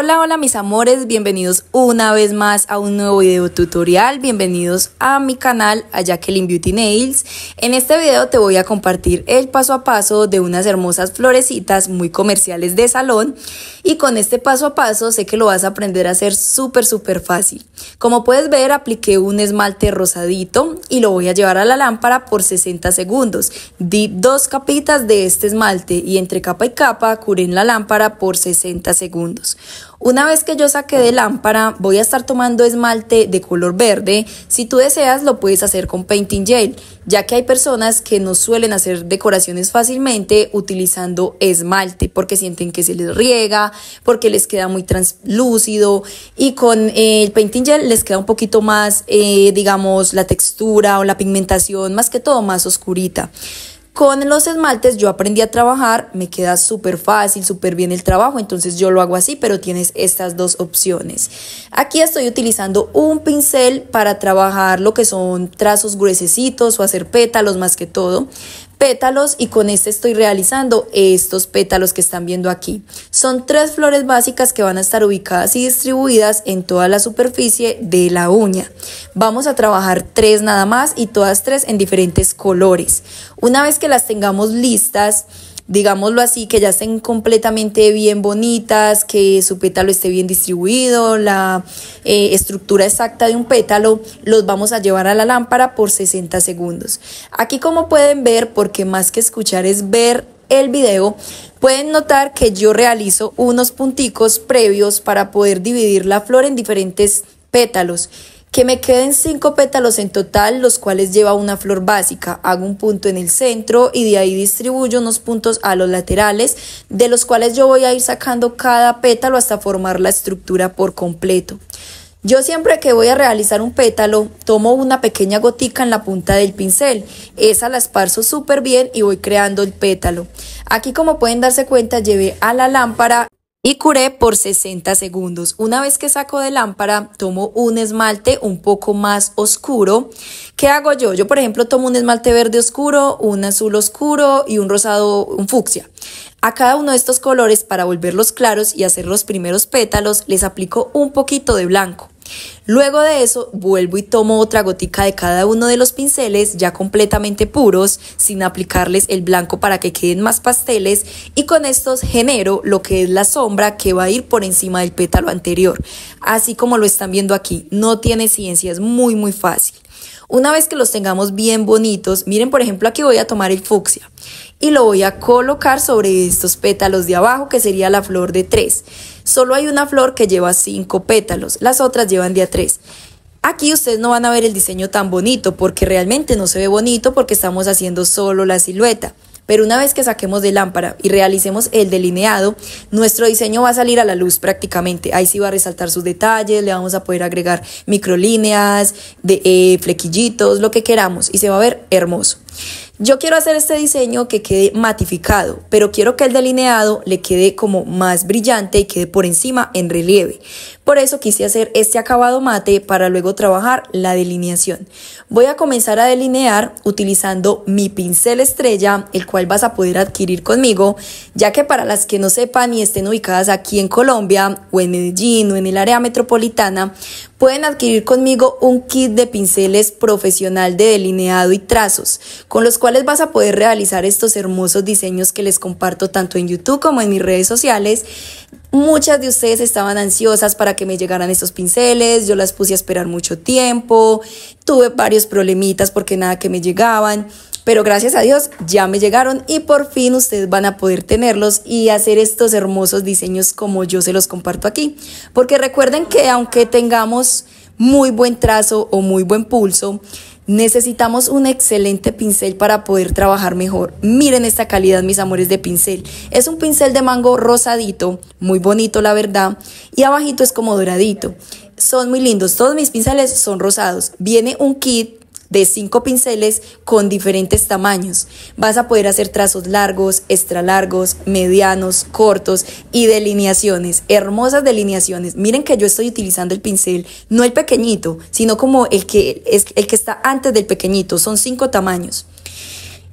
Hola, hola mis amores, bienvenidos una vez más a un nuevo video tutorial, bienvenidos a mi canal, a Jacqueline Beauty Nails. En este video te voy a compartir el paso a paso de unas hermosas florecitas muy comerciales de salón y con este paso a paso sé que lo vas a aprender a hacer súper súper fácil. Como puedes ver apliqué un esmalte rosadito y lo voy a llevar a la lámpara por 60 segundos. Di dos capitas de este esmalte y entre capa y capa curé en la lámpara por 60 segundos. Una vez que yo saque de lámpara, voy a estar tomando esmalte de color verde. Si tú deseas, lo puedes hacer con painting gel, ya que hay personas que no suelen hacer decoraciones fácilmente utilizando esmalte porque sienten que se les riega, porque les queda muy translúcido y con el painting gel les queda un poquito más, eh, digamos, la textura o la pigmentación, más que todo más oscurita. Con los esmaltes yo aprendí a trabajar, me queda súper fácil, súper bien el trabajo, entonces yo lo hago así, pero tienes estas dos opciones. Aquí estoy utilizando un pincel para trabajar lo que son trazos gruesecitos o hacer pétalos más que todo pétalos y con este estoy realizando estos pétalos que están viendo aquí. Son tres flores básicas que van a estar ubicadas y distribuidas en toda la superficie de la uña. Vamos a trabajar tres nada más y todas tres en diferentes colores. Una vez que las tengamos listas, digámoslo así, que ya estén completamente bien bonitas, que su pétalo esté bien distribuido, la eh, estructura exacta de un pétalo, los vamos a llevar a la lámpara por 60 segundos. Aquí como pueden ver, porque más que escuchar es ver el video, pueden notar que yo realizo unos punticos previos para poder dividir la flor en diferentes pétalos que me queden cinco pétalos en total, los cuales lleva una flor básica. Hago un punto en el centro y de ahí distribuyo unos puntos a los laterales, de los cuales yo voy a ir sacando cada pétalo hasta formar la estructura por completo. Yo siempre que voy a realizar un pétalo, tomo una pequeña gotica en la punta del pincel. Esa la esparzo súper bien y voy creando el pétalo. Aquí como pueden darse cuenta, llevé a la lámpara y curé por 60 segundos. Una vez que saco de lámpara, tomo un esmalte un poco más oscuro. ¿Qué hago yo? Yo, por ejemplo, tomo un esmalte verde oscuro, un azul oscuro y un rosado, un fucsia. A cada uno de estos colores, para volverlos claros y hacer los primeros pétalos, les aplico un poquito de blanco. Luego de eso vuelvo y tomo otra gotica de cada uno de los pinceles ya completamente puros sin aplicarles el blanco para que queden más pasteles y con estos genero lo que es la sombra que va a ir por encima del pétalo anterior. Así como lo están viendo aquí, no tiene ciencia, es muy muy fácil. Una vez que los tengamos bien bonitos, miren por ejemplo aquí voy a tomar el fucsia y lo voy a colocar sobre estos pétalos de abajo que sería la flor de tres. Solo hay una flor que lleva cinco pétalos, las otras llevan de a tres. Aquí ustedes no van a ver el diseño tan bonito porque realmente no se ve bonito porque estamos haciendo solo la silueta. Pero una vez que saquemos de lámpara y realicemos el delineado, nuestro diseño va a salir a la luz prácticamente. Ahí sí va a resaltar sus detalles, le vamos a poder agregar microlíneas, de, eh, flequillitos, lo que queramos y se va a ver hermoso. Yo quiero hacer este diseño que quede matificado, pero quiero que el delineado le quede como más brillante y quede por encima en relieve. Por eso quise hacer este acabado mate para luego trabajar la delineación. Voy a comenzar a delinear utilizando mi pincel estrella, el cual vas a poder adquirir conmigo, ya que para las que no sepan y estén ubicadas aquí en Colombia o en Medellín o en el área metropolitana, pueden adquirir conmigo un kit de pinceles profesional de delineado y trazos, con los cuales vas a poder realizar estos hermosos diseños que les comparto tanto en YouTube como en mis redes sociales. Muchas de ustedes estaban ansiosas para que me llegaran estos pinceles, yo las puse a esperar mucho tiempo, tuve varios problemitas porque nada que me llegaban. Pero gracias a Dios ya me llegaron y por fin ustedes van a poder tenerlos y hacer estos hermosos diseños como yo se los comparto aquí. Porque recuerden que aunque tengamos muy buen trazo o muy buen pulso, Necesitamos un excelente pincel para poder trabajar mejor. Miren esta calidad, mis amores, de pincel. Es un pincel de mango rosadito, muy bonito la verdad, y abajito es como doradito. Son muy lindos, todos mis pinceles son rosados. Viene un kit de cinco pinceles con diferentes tamaños. Vas a poder hacer trazos largos, extra largos, medianos, cortos y delineaciones, hermosas delineaciones. Miren que yo estoy utilizando el pincel, no el pequeñito, sino como el que, el que está antes del pequeñito, son cinco tamaños.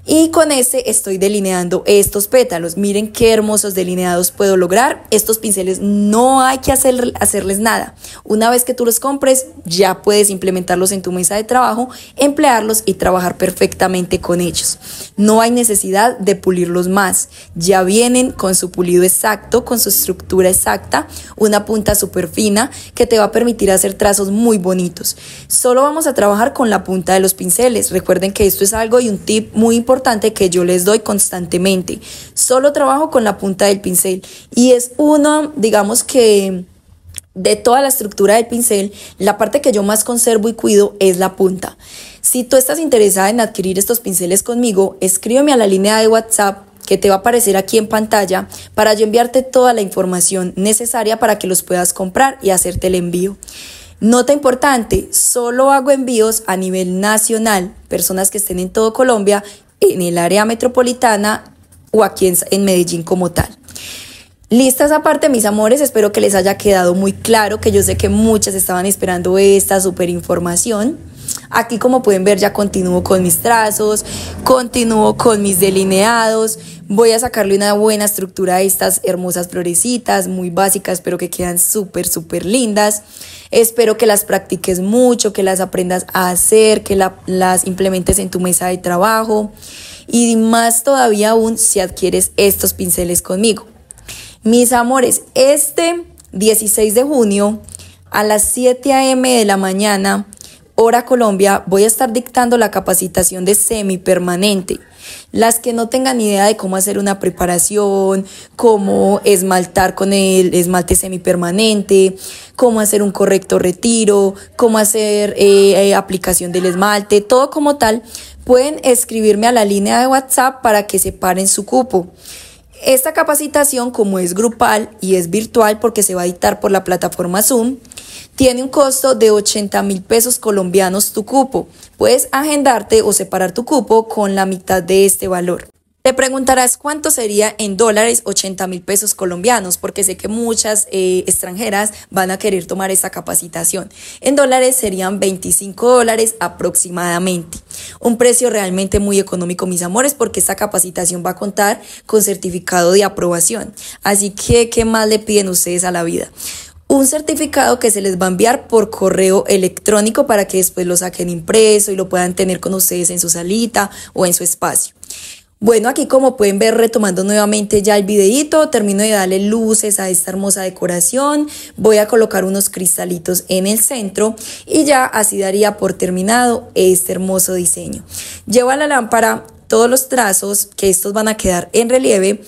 Y con este estoy delineando estos pétalos. Miren qué hermosos delineados puedo lograr. Estos pinceles no hay que hacer, hacerles nada. Una vez que tú los compres, ya puedes implementarlos en tu mesa de trabajo, emplearlos y trabajar perfectamente con ellos. No hay necesidad de pulirlos más. Ya vienen con su pulido exacto, con su estructura exacta, una punta súper fina que te va a permitir hacer trazos muy bonitos. Solo vamos a trabajar con la punta de los pinceles. Recuerden que esto es algo y un tip muy importante que yo les doy constantemente. Solo trabajo con la punta del pincel y es uno, digamos que de toda la estructura del pincel, la parte que yo más conservo y cuido es la punta. Si tú estás interesada en adquirir estos pinceles conmigo, escríbeme a la línea de WhatsApp que te va a aparecer aquí en pantalla para yo enviarte toda la información necesaria para que los puedas comprar y hacerte el envío. Nota importante, solo hago envíos a nivel nacional, personas que estén en todo Colombia en el área metropolitana o aquí en, Medellín como tal. Listas aparte, mis amores, espero que les haya quedado muy claro, que yo sé que muchas estaban esperando esta super información. Aquí como pueden ver ya continúo con mis trazos, continúo con mis delineados, voy a sacarle una buena estructura a estas hermosas florecitas, muy básicas, pero que quedan súper, súper lindas. Espero que las practiques mucho, que las aprendas a hacer, que las implementes en tu mesa de trabajo y más todavía aún si adquieres estos pinceles conmigo. Mis amores, este 16 de junio a las 7 a.m. de la mañana Hora Colombia voy a estar dictando la capacitación de semipermanente. Las que no tengan idea de cómo hacer una preparación, cómo esmaltar con el esmalte semipermanente, cómo hacer un correcto retiro, cómo hacer eh, eh, aplicación del esmalte, todo como tal, pueden escribirme a la línea de WhatsApp para que separen su cupo. Esta capacitación, como es grupal y es virtual porque se va a dictar por la plataforma Zoom, tiene un costo de 80 mil pesos colombianos tu cupo. Puedes agendarte o separar tu cupo con la mitad de este valor. Te preguntarás cuánto sería en dólares 80 mil pesos colombianos, porque sé que muchas eh, extranjeras van a querer tomar esa capacitación. En dólares serían 25 dólares aproximadamente. Un precio realmente muy económico, mis amores, porque esta capacitación va a contar con certificado de aprobación. Así que, ¿qué más le piden ustedes a la vida? Un certificado que se les va a enviar por correo electrónico para que después lo saquen impreso y lo puedan tener con ustedes en su salita o en su espacio. Bueno, aquí como pueden ver, retomando nuevamente ya el videito, termino de darle luces a esta hermosa decoración, voy a colocar unos cristalitos en el centro y ya así daría por terminado este hermoso diseño. Llevo a la lámpara todos los trazos, que estos van a quedar en relieve,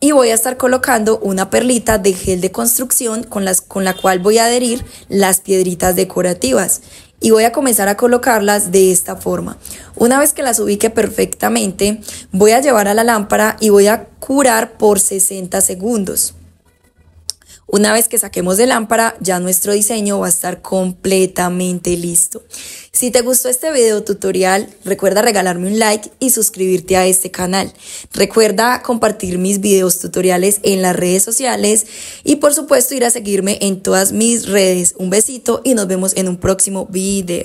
y voy a estar colocando una perlita de gel de construcción con, las, con la cual voy a adherir las piedritas decorativas y voy a comenzar a colocarlas de esta forma. Una vez que las ubique perfectamente, voy a llevar a la lámpara y voy a curar por 60 segundos. Una vez que saquemos de lámpara, ya nuestro diseño va a estar completamente listo. Si te gustó este video tutorial, recuerda regalarme un like y suscribirte a este canal. Recuerda compartir mis videos tutoriales en las redes sociales y por supuesto ir a seguirme en todas mis redes. Un besito y nos vemos en un próximo video.